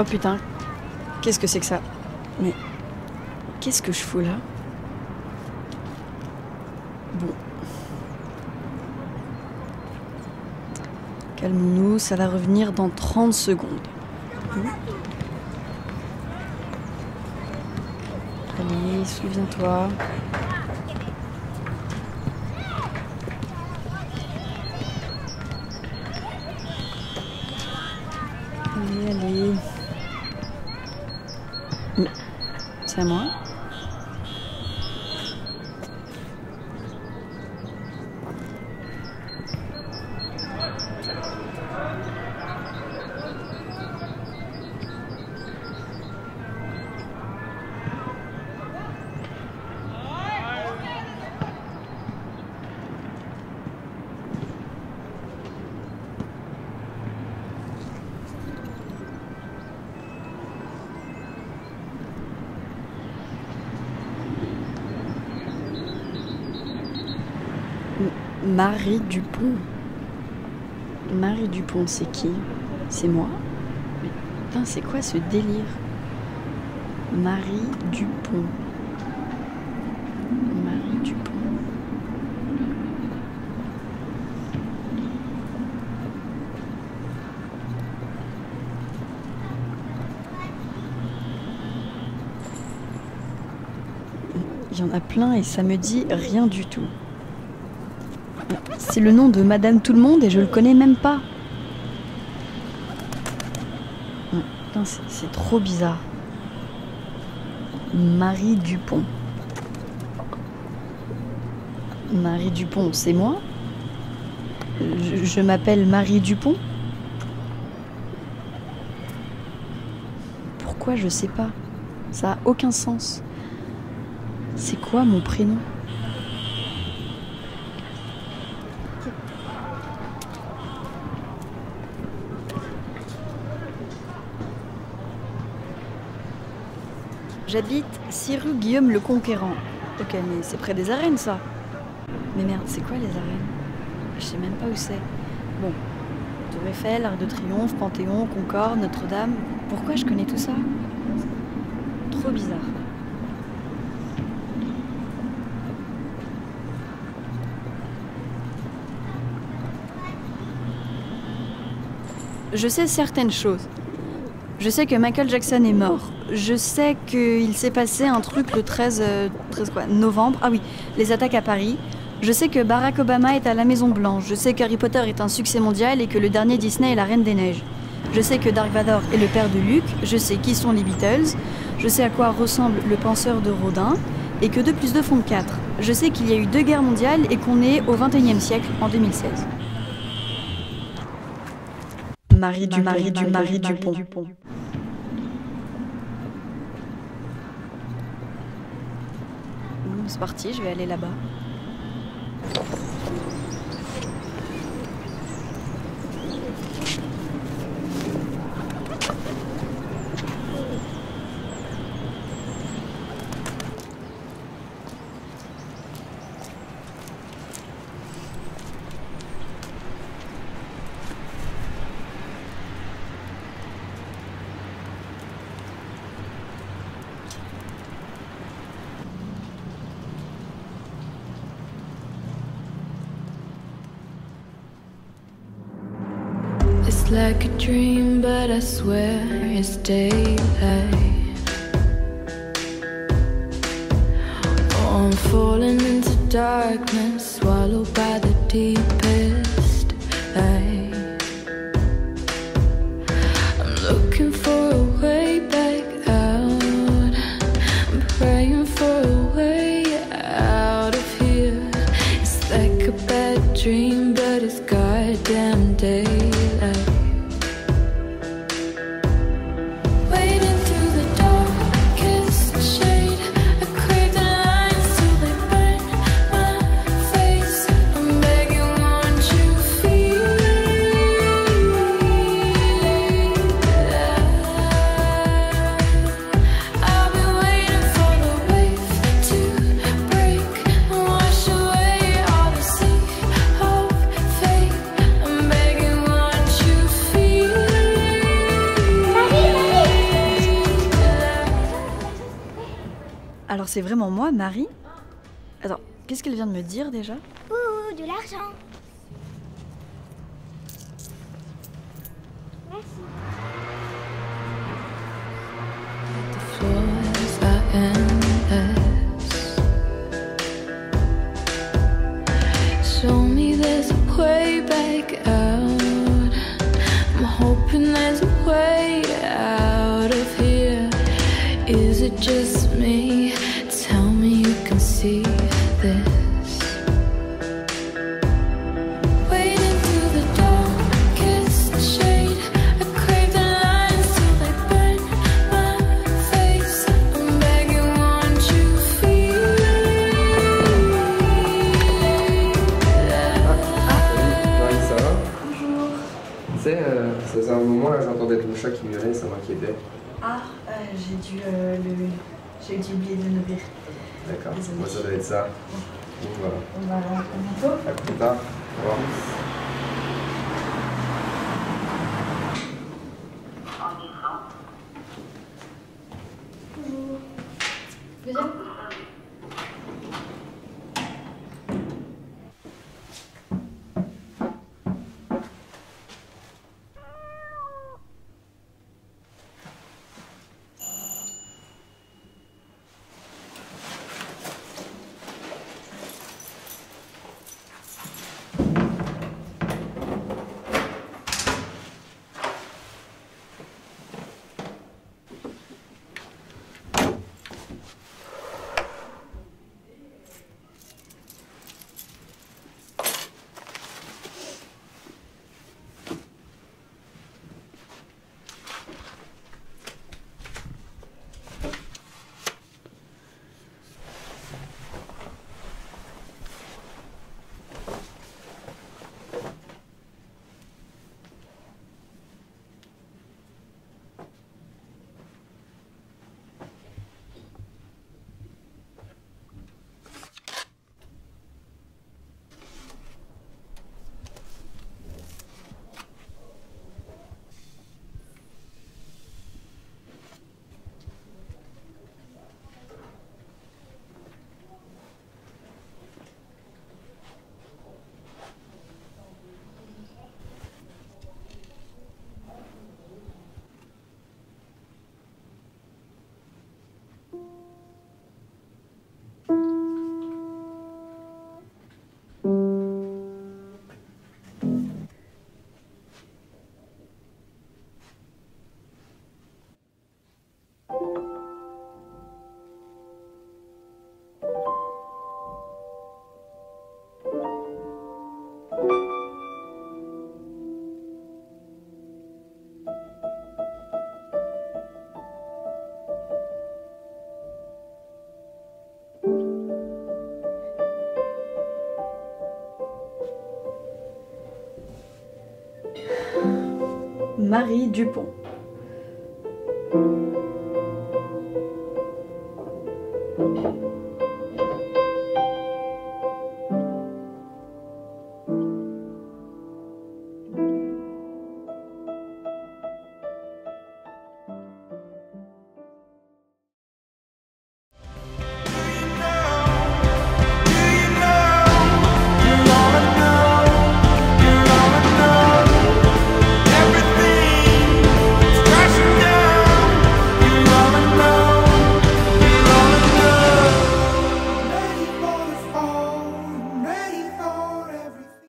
Oh putain, qu'est-ce que c'est que ça Mais qu'est-ce que je fous là Bon. Calmons-nous, ça va revenir dans 30 secondes. Allez, souviens-toi. À Marie Dupont. Marie Dupont, c'est qui? C'est moi? Mais putain, c'est quoi ce délire? Marie Dupont. Marie Dupont. Il y en a plein et ça me dit rien du tout. C'est le nom de Madame Tout le Monde et je le connais même pas. C'est- trop bizarre. Marie Dupont. Marie Dupont, c'est moi? Je, je m'appelle Marie Dupont? Pourquoi je sais pas? Ça a aucun sens. C'est quoi mon prénom? J'habite 6 rue Guillaume le Conquérant. Ok, mais c'est près des arènes ça. Mais merde, c'est quoi les arènes? Je sais même pas où c'est. Bon, Tour Eiffel, Arc de Triomphe, Panthéon, Concorde, Notre-Dame. Pourquoi je connais tout ça? Trop bizarre. Je sais certaines choses. Je sais que Michael Jackson est mort. Je sais qu'il s'est passé un truc le 13, euh, 13 quoi, novembre. Ah oui, les attaques à Paris. Je sais que Barack Obama est à la Maison Blanche. Je sais qu'Harry Potter est un succès mondial et que le dernier Disney est la Reine des Neiges. Je sais que Dark Vador est le père de Luke. Je sais qui sont les Beatles. Je sais à quoi ressemble le penseur de Rodin. Et que 2 plus 2 font 4. Je sais qu'il y a eu deux guerres mondiales et qu'on est au 21e siècle en 2016. Marie du Marie du Marie Dupont. C'est parti, je vais aller là-bas. Like a dream, but I swear it's daylight. Oh, I'm falling into darkness, swallowed by the deepest Alors c'est vraiment moi, Marie. Attends, qu'est-ce qu'elle vient de me dire déjà? Ouh, de l'argent. Merci. The Tu sais, euh, ça faisait un moment là, j'entendais ton chat qui miaulait, ça m'inquiétait. Ah, j'ai dû le... J'ai dû oublier de l'ouvrir. D'accord. Désolée. Moi, ça doit être ça. Bon, voilà. On va à bientôt. À plus tard. Au revoir. Marie Dupont.